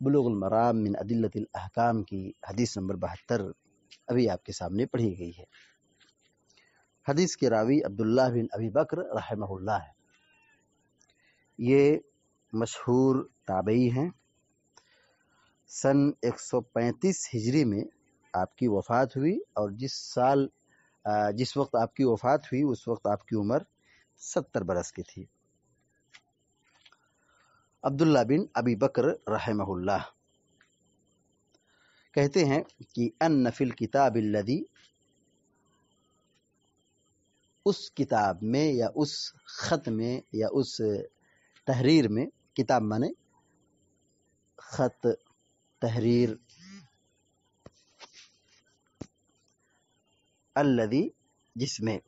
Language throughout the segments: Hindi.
बुलुग मराम मिन अदिल्लतिल अहकाम की हदीस नंबर बहत्तर अभी आपके सामने पढ़ी गई है हदीस के रावी अब्दुल्लाह बिन अबी बकर रहमहुल्लाह है ये मशहूर ताबई हैं सन 135 हिजरी में आपकी वफ़ात हुई और जिस साल जिस वक्त आपकी वफ़ात हुई, उस वक्त आपकी उम्र सत्तर बरस की थी। अब्दुल्ला बिन अबी बकर रहमहुल्लाह। कहते हैं कि अन नफिल किताब लदी उस किताब में या उस खत में या उस तहरीर में, किताब माने, खत, तहरीर अल्लदी जिसमें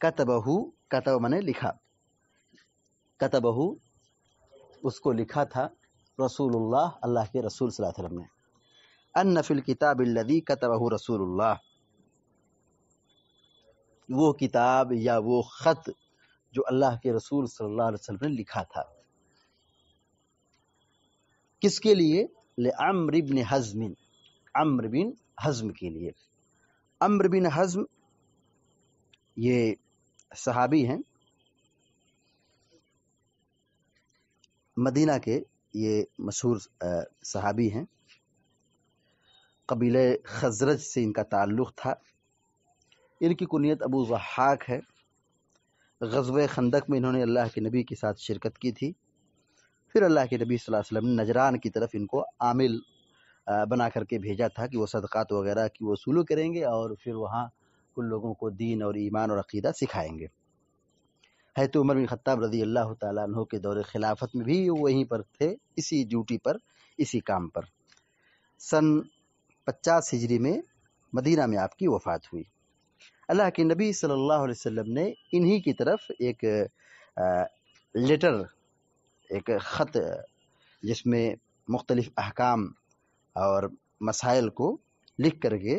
कतबहू कतब माने लिखा कतबहू उसको लिखा था रसूलुल्लाह अल्लाह के रसूल सल्लल्लाहु अलैहि वसल्लम ने अन फिल किताब अल्लदी कतबहू रसूलुल्लाह वो किताब या वो खत जो अल्लाह के रसूल सल्लल्लाहु अलैहि वसल्लम ने लिखा था किसके लिए ले अम्र बिन हज़म अम्र बिन हज़म के लिए अम्र बिन हज़म, ये सहाबी हैं, मदीना के ये मशहूर सहाबी हैं। कबीले खजरज से इनका ताल्लुक़ था। इनकी कुनियत अबू जहाक है। गजब खंदक में इन्होंने अल्लाह के नबी के साथ शिरकत की थी। फिर अल्लाह के नबी वसल्लम ने नजरान की तरफ़ इनको आमिल बना करके भेजा था कि वो सदक़ात वगैरह की वसूल करेंगे और फिर वहाँ उन लोगों को दीन और ईमान और अकीदा सिखाएँगे। है तो उमर बिन खत्ताब रदी अल्लाह तु के दौरे खिलाफत में भी वहीं पर थे, इसी ड्यूटी पर, इसी काम पर। सन पचास हिजरी में मदीना में आपकी वफ़ात हुई। अल्लाह के नबी सल्लल्लाहु अलैहि वसल्लम ने इन्हीं की तरफ़ एक लेटर, एक ख़त, जिसमें मुख्तलिफ़ अहकाम और मसाइल को लिख करके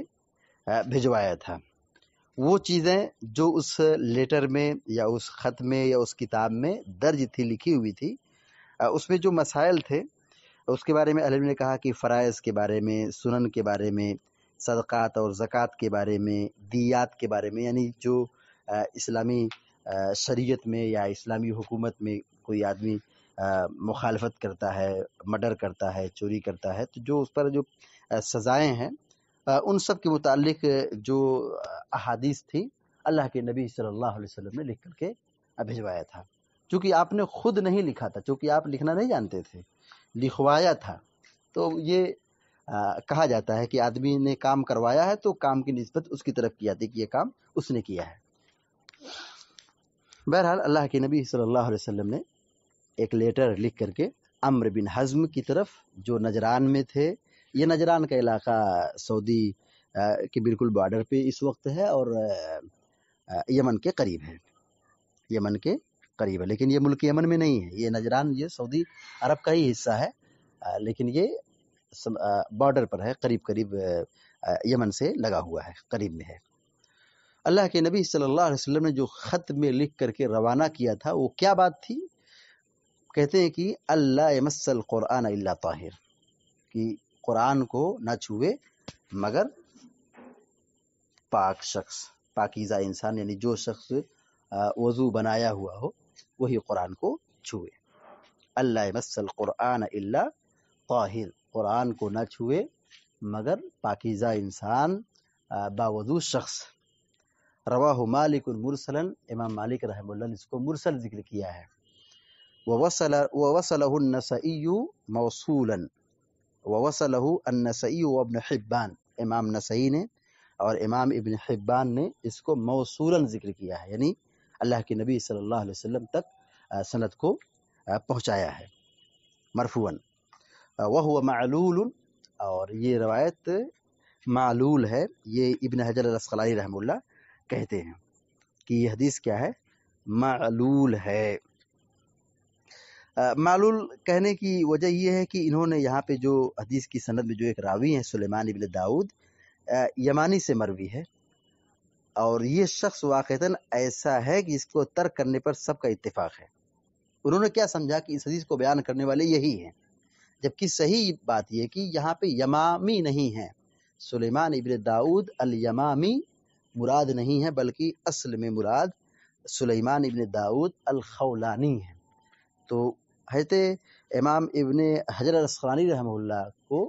भिजवाया था। वो चीज़ें जो उस लेटर में या उस ख़त में या उस किताब में दर्ज थी, लिखी हुई थी उसमें जो मसाइल थे, उसके बारे में अलम ने कहा कि फ़रज़ के बारे में, सुनन के बारे में, सदक़ात और ज़क़़त के बारे में, दियात के बारे में, यानी जो इस्लामी शरीयत में या इस्लामी हुकूमत में कोई आदमी मुखालफत करता है, मर्डर करता है, चोरी करता है तो जो उस पर जो सज़ाएँ हैं उन सब के मुतालिक जो अहादीस थी, अल्लाह के नबी सल्लल्लाहु अलैहि वसल्लम ने लिख करके भिजवाया था। क्योंकि आपने खुद नहीं लिखा था क्योंकि आप लिखना नहीं जानते थे, लिखवाया था तो ये कहा जाता है कि आदमी ने काम करवाया है तो काम की नस्बत उसकी तरफ़ की जाती है कि ये काम उसने किया है। बहरहाल, अल्लाह के नबी सल्लल्लाहु अलैहि वसल्लम ने एक लेटर लिख करके अम्र बिन हज़म की तरफ़, जो नजरान में थे। ये नजरान का इलाका सऊदी के बिल्कुल बॉर्डर पे इस वक्त है और यमन के करीब है। यमन के करीब है, लेकिन ये मुल्क यमन में नहीं है। ये नजरान, ये सऊदी अरब का ही हिस्सा है लेकिन ये बॉर्डर पर है करीब करीब यमन से लगा हुआ है, करीब में है। अल्लाह के नबी सल्लल्लाहु अलैहि वसल्लम ने जो ख़त में लिख करके रवाना किया था, वो क्या बात थी? कहते हैं कि अल्लाह यमसल क़ुरान अल्ला ताहिर, कि कुरान को ना छुए मगर पाक शख्स, पाकिज़ा इंसान, यानी जो शख्स वज़ू बनाया हुआ हो, वही कुरान को छुए। अल्लाह कुरान इल्ला ताहिर कुरान को ना छुए मगर पाकिज़ा इंसान बावजू शख्स। रवाह मालिक मुरसलन, इमाम मालिक रहमुल्लाह ने इसको मुरसल ज़िक्र किया है। ववसल ववसलहु नसई मौसूलन ववसलहु अन्नसई व इब्न हिब्बान इमाम नसई ने और इमाम इबन हिब्बान ने इसको मौसूलन ज़िक्र किया है यानी अल्लाह के नबी सल्लल्लाहु अलैहि वसल्लम तक सनत को पहुँचाया है मरफून वह हुआ मालूल और ये रवायत मालूल है ये इब्न हजर असकलाई रहमुल्ला कहते हैं कि ये हदीस क्या है मालूल है मालूल कहने की वजह यह है कि इन्होंने यहाँ पे जो हदीस की सनद में जो एक रावी हैं, सुलेमान इबन दाऊद यमानी से मरवी है। और ये शख्स वाक़ता ऐसा है कि इसको तर्क करने पर सबका इत्तेफाक है। उन्होंने क्या समझा कि इस हदीस को बयान करने वाले यही हैं? जबकि सही बात यह कि यहाँ पे यमामी नहीं है। सुलेमान इबन दाऊद अल यमामी मुराद नहीं है, बल्कि असल में मुराद सुलेमान इबन दाऊद अल खौलानी है। तो हज़रत इमाम इबन हजर असखानी रहमुल्ला को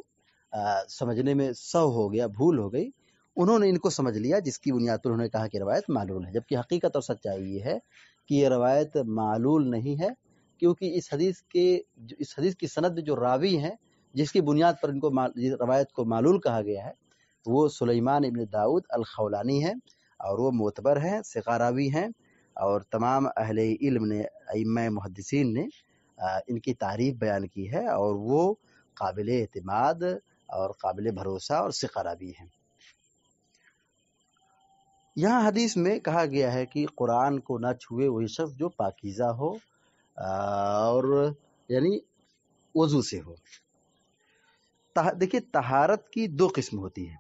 आ, समझने में सौ हो गया भूल हो गई। उन्होंने इनको समझ लिया जिसकी बुनियाद पर उन्होंने कहा कि रवायत मालूल है जबकि हकीकत और सच्चाई ये है कि ये रवायत मालूल नहीं है क्योंकि इस हदीस के इस हदीस की सनद जो रावी हैं जिसकी बुनियाद पर इनको रवायत को मालूल कहा गया है वो सुलेमान इबन दाऊद अल खौलानी है और वो मोतबर हैं सिकारावी हैं और तमाम अहले इल्म ने इम मुहदसिन ने इनकी तारीफ़ बयान की है और वो काबिल अतमाद और काबिल भरोसा और सिकारावी हैं। यहाँ हदीस में कहा गया है कि कुरान को न छुए वही शख्स जो पाकिज़ा हो और यानी वज़ू से हो। देखिए, तहारत की दो किस्म होती है।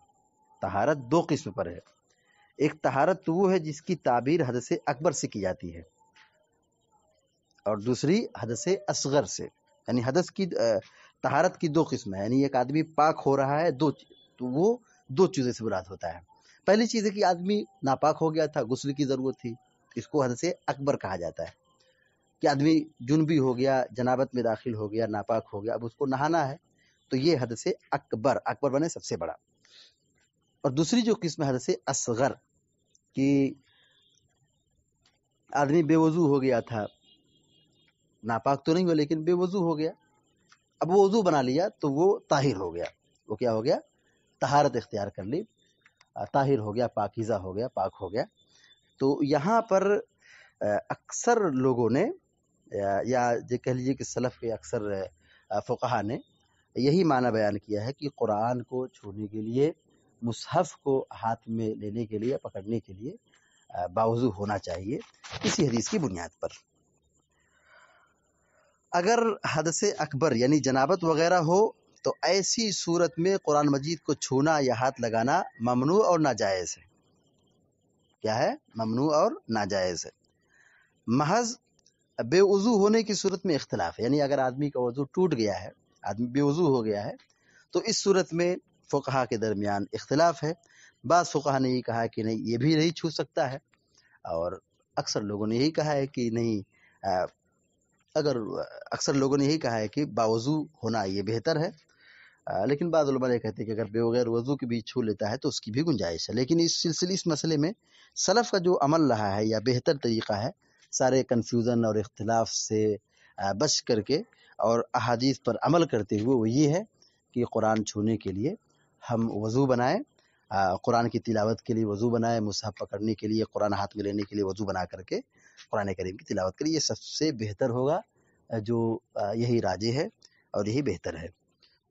तहारत दो किस्म पर है। एक तहारत वो है जिसकी ताबीर हद से अकबर से की जाती है। और दूसरी हद से असगर से, यानी हदस की तहारत की दो किस्म है। यानी एक आदमी पाक हो रहा है, दो तो वो दो चीज़ों से मुराद होता है। पहली चीज़ है कि आदमी नापाक हो गया था, गुस्ल की ज़रूरत थी, इसको हद से अकबर कहा जाता है। कि आदमी जुनबी हो गया, जनाबत में दाखिल हो गया, नापाक हो गया, अब उसको नहाना है तो ये हद से अकबर अकबर बने सबसे बड़ा। और दूसरी जो किस्म हद से असगर, कि आदमी बेवजू हो गया था नापाक तो नहीं हुआ लेकिन बेवजू हो गया। अब वो वज़ू बना लिया तो वो ताहिर हो गया। वो क्या हो गया? तहारत इख्तियार कर ली। ताहिर हो गया, पाकिज़ा हो गया, पाक हो गया। तो यहाँ पर अक्सर लोगों ने, या जो कह लीजिए कि सलफ़ के अक्सर फ़ुकहा ने यही माना बयान किया है कि कुरान को छूने के लिए, मुसहफ़ को हाथ में लेने के लिए, पकड़ने के लिए बावजू होना चाहिए, इसी हदीस की बुनियाद पर। अगर हद से अकबर, यानी जनाबत वगैरह हो तो ऐसी सूरत में कुरान मजीद को छूना या हाथ लगाना ममनू और नाजायज़ है। क्या है? ममनू और नाजायज़ है। महज बेवजू होने की सूरत में इख्तलाफ है। यानी अगर आदमी का वज़ू टूट गया है, आदमी बेवजू हो गया है तो इस सूरत में फ़ुकहा के दरमियान इख्तलाफ है। बाद फ़ुकहा ने यही कहा कि नहीं, ये भी नहीं छू सकता है। और अक्सर लोगों ने यही कहा है कि नहीं अगर अक्सर लोगों ने यही कहा है कि बावजू होना ये बेहतर है। लेकिन बाद ने कहते हैं कि अगर बेवगैर वज़ू के भी छू लेता है तो उसकी भी गुंजाइश है। लेकिन इस सिलसिले, इस मसले में सलफ़ का जो अमल रहा है या बेहतर तरीक़ा है, सारे कन्फ्यूज़न और इख्तलाफ से बच करके और अहादीस पर अमल करते हुए वो ये है कि कुरान छूने के लिए हम वज़ू बनाएँ। कुरान की तिलावत के लिए वज़ू बनाए मुसहफ़ पकड़ने के लिए कुरान हाथ में लेने के लिए वज़ू बना करके कुरान करीम की तिलावत करें ये सबसे बेहतर होगा जो यही राजे है और यही बेहतर है।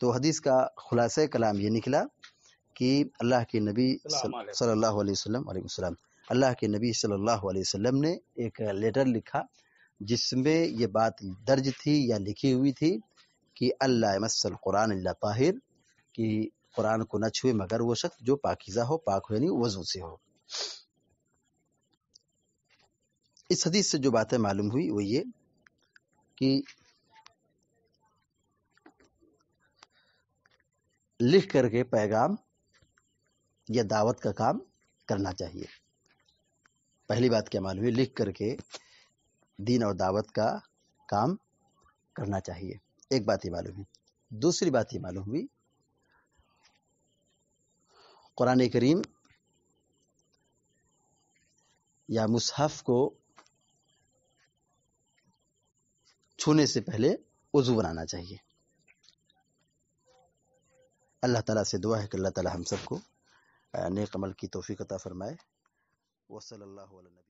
तो हदीस का खुलासा कलाम ये निकला कि अल्लाह के नबी सल्लल्लाहु अलैहि वसल्लम अल्लाह के नबी सल्लल्लाहु अलैहि वसल्लम ने एक लेटर लिखा जिसमें ये बात दर्ज थी या लिखी हुई थी कि अल्लाह मसल कुरान ताहिर कि कुरान को न छुए, मगर वो शख्स जो पाकिज़ा हो, पाक हो, यानी वज़ू से हो। इस हदीस से जो बातें मालूम हुई, वो ये कि लिख करके पैगाम या दावत का काम करना चाहिए। पहली बात क्या मालूम हुई? लिख करके दीन और दावत का काम करना चाहिए। एक बात ही मालूम हुई। दूसरी बात ये मालूम हुई कुरान करीम या मुसहफ को छूने से पहले वज़ू बनाना चाहिए। अल्लाह ताला से दुआ है कि अल्लाह ताला हम सबको नेक की तोफ़ी अता फरमाए। नबी